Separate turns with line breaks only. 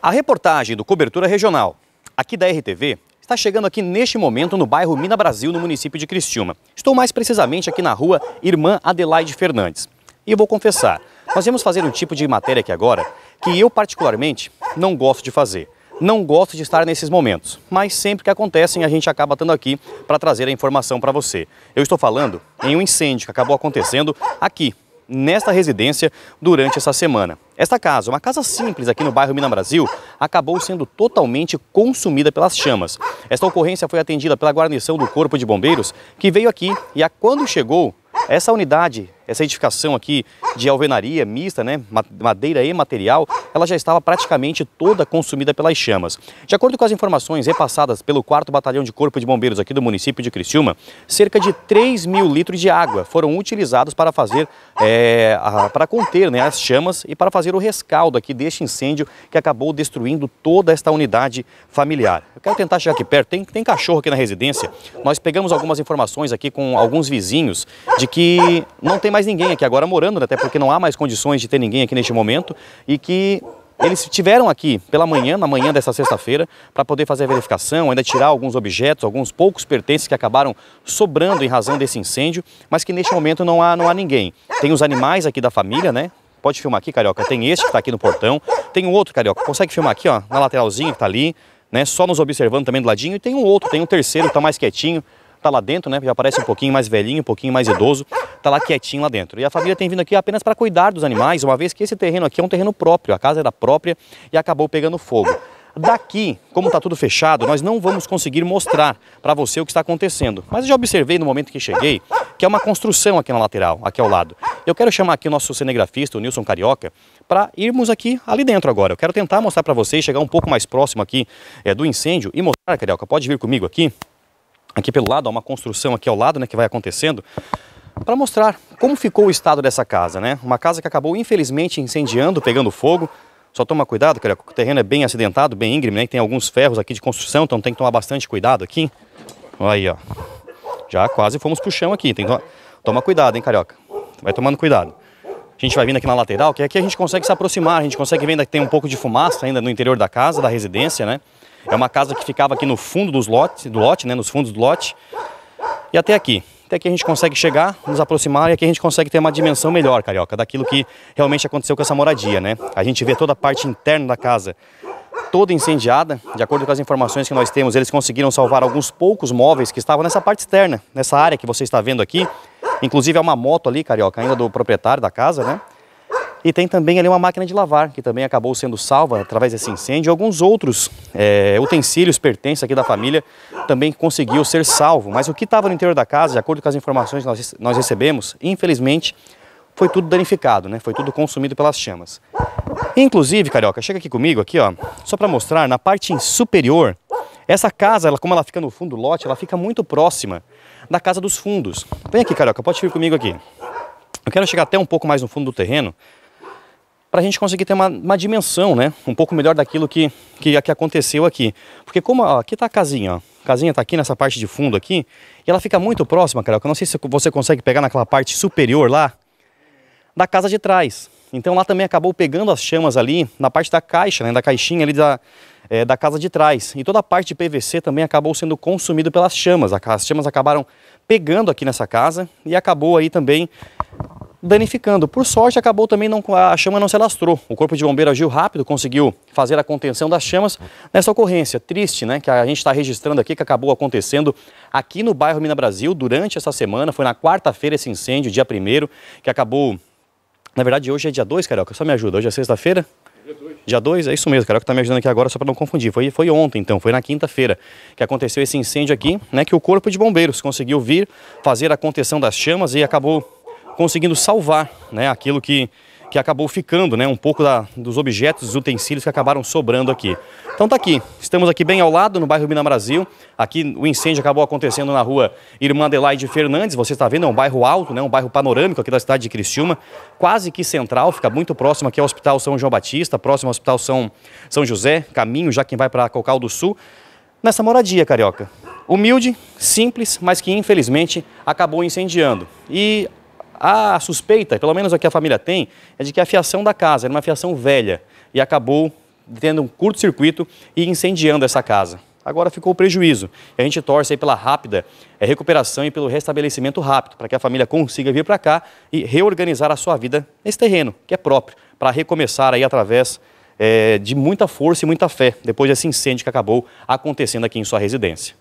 A reportagem do Cobertura Regional, aqui da RTV, está chegando aqui neste momento no bairro Mina Brasil, no município de Criciúma. Estou mais precisamente aqui na rua Irmã Adelaide Fernandes. E eu vou confessar, nós vamos fazer um tipo de matéria aqui agora que eu particularmente não gosto de fazer. Não gosto de estar nesses momentos, mas sempre que acontecem a gente acaba estando aqui para trazer a informação para você. Eu estou falando em um incêndio que acabou acontecendo aqui, nesta residência durante essa semana. Esta casa, uma casa simples aqui no bairro Minas Brasil, acabou sendo totalmente consumida pelas chamas. Esta ocorrência foi atendida pela guarnição do Corpo de Bombeiros, que veio aqui e a quando chegou, essa unidade essa edificação aqui de alvenaria mista, né, madeira e material, ela já estava praticamente toda consumida pelas chamas. De acordo com as informações repassadas pelo 4 Batalhão de Corpo de Bombeiros aqui do município de Criciúma, cerca de 3 mil litros de água foram utilizados para fazer, é, para conter né, as chamas e para fazer o rescaldo aqui deste incêndio que acabou destruindo toda esta unidade familiar. Eu quero tentar chegar aqui perto, tem, tem cachorro aqui na residência, nós pegamos algumas informações aqui com alguns vizinhos de que não tem mais mais ninguém aqui agora morando, né, até porque não há mais condições de ter ninguém aqui neste momento, e que eles estiveram aqui pela manhã, na manhã dessa sexta-feira, para poder fazer a verificação, ainda tirar alguns objetos, alguns poucos pertences que acabaram sobrando em razão desse incêndio, mas que neste momento não há, não há ninguém. Tem os animais aqui da família, né? Pode filmar aqui, Carioca. Tem este que está aqui no portão, tem um outro, Carioca. Consegue filmar aqui, ó, na lateralzinha que está ali, né? Só nos observando também do ladinho. E tem um outro, tem um terceiro que está mais quietinho, tá lá dentro, né? Já parece um pouquinho mais velhinho, um pouquinho mais idoso, tá lá quietinho lá dentro. E a família tem vindo aqui apenas para cuidar dos animais, uma vez que esse terreno aqui é um terreno próprio, a casa era própria e acabou pegando fogo. Daqui, como está tudo fechado, nós não vamos conseguir mostrar para você o que está acontecendo. Mas eu já observei no momento que cheguei que é uma construção aqui na lateral, aqui ao lado. Eu quero chamar aqui o nosso cinegrafista, o Nilson Carioca, para irmos aqui ali dentro agora. Eu quero tentar mostrar para vocês, chegar um pouco mais próximo aqui é, do incêndio e mostrar, Carioca, pode vir comigo aqui aqui pelo lado, há uma construção aqui ao lado, né, que vai acontecendo, para mostrar como ficou o estado dessa casa, né? Uma casa que acabou infelizmente incendiando, pegando fogo. Só toma cuidado, cara, o terreno é bem acidentado, bem íngreme, né? Tem alguns ferros aqui de construção, então tem que tomar bastante cuidado aqui. Aí, ó. Já quase fomos pro chão aqui, tem que tomar cuidado, hein, carioca. Vai tomando cuidado. A gente vai vindo aqui na lateral, que aqui a gente consegue se aproximar, a gente consegue ver que tem um pouco de fumaça ainda no interior da casa, da residência, né? É uma casa que ficava aqui no fundo dos lotes, do lote, né, nos fundos do lote. E até aqui. Até aqui a gente consegue chegar, nos aproximar e aqui a gente consegue ter uma dimensão melhor, Carioca, daquilo que realmente aconteceu com essa moradia, né? A gente vê toda a parte interna da casa toda incendiada. De acordo com as informações que nós temos, eles conseguiram salvar alguns poucos móveis que estavam nessa parte externa, nessa área que você está vendo aqui. Inclusive é uma moto ali, Carioca, ainda do proprietário da casa, né? E tem também ali uma máquina de lavar, que também acabou sendo salva através desse incêndio. Alguns outros é, utensílios, pertences aqui da família, também conseguiu ser salvo. Mas o que estava no interior da casa, de acordo com as informações que nós, nós recebemos, infelizmente, foi tudo danificado, né? Foi tudo consumido pelas chamas. Inclusive, Carioca, chega aqui comigo, aqui, ó, só para mostrar, na parte superior, essa casa, ela, como ela fica no fundo do lote, ela fica muito próxima da casa dos fundos. Vem aqui, Carioca, pode vir comigo aqui. Eu quero chegar até um pouco mais no fundo do terreno, para a gente conseguir ter uma, uma, dimensão, né? Um pouco melhor daquilo que, que, que aconteceu aqui. Porque como ó, aqui está a casinha, ó. A casinha está aqui nessa parte de fundo aqui, e ela fica muito próxima, que eu não sei se você consegue pegar naquela parte superior lá, da casa de trás. Então lá também acabou pegando as chamas ali, na parte da caixa, né? Da caixinha ali da, é, da casa de trás. E toda a parte de PVC também acabou sendo consumido pelas chamas. As chamas acabaram pegando aqui nessa casa e acabou aí também danificando. Por sorte, acabou também, não, a chama não se alastrou. O corpo de bombeiro agiu rápido, conseguiu fazer a contenção das chamas nessa ocorrência. Triste, né, que a gente está registrando aqui, que acabou acontecendo aqui no bairro Mina Brasil durante essa semana. Foi na quarta-feira esse incêndio, dia 1 que acabou... Na verdade, hoje é dia 2, Carioca, só me ajuda. Hoje é sexta-feira? Dia 2, é isso mesmo, Carioca está me ajudando aqui agora só para não confundir. Foi, foi ontem, então, foi na quinta-feira que aconteceu esse incêndio aqui, né? Que o corpo de bombeiros conseguiu vir fazer a contenção das chamas e acabou conseguindo salvar né, aquilo que, que acabou ficando, né, um pouco da, dos objetos, dos utensílios que acabaram sobrando aqui. Então tá aqui, estamos aqui bem ao lado, no bairro Minas Brasil. Aqui o incêndio acabou acontecendo na rua Irmã Adelaide Fernandes, você está vendo, é um bairro alto, né, um bairro panorâmico aqui da cidade de Criciúma, quase que central, fica muito próximo aqui ao Hospital São João Batista, próximo ao Hospital São, São José, caminho já quem vai para Cocal do Sul, nessa moradia, Carioca. Humilde, simples, mas que infelizmente acabou incendiando. E a suspeita, pelo menos a que a família tem, é de que a fiação da casa era uma fiação velha e acabou tendo um curto-circuito e incendiando essa casa. Agora ficou o prejuízo. A gente torce pela rápida é, recuperação e pelo restabelecimento rápido, para que a família consiga vir para cá e reorganizar a sua vida nesse terreno, que é próprio, para recomeçar aí através é, de muita força e muita fé, depois desse incêndio que acabou acontecendo aqui em sua residência.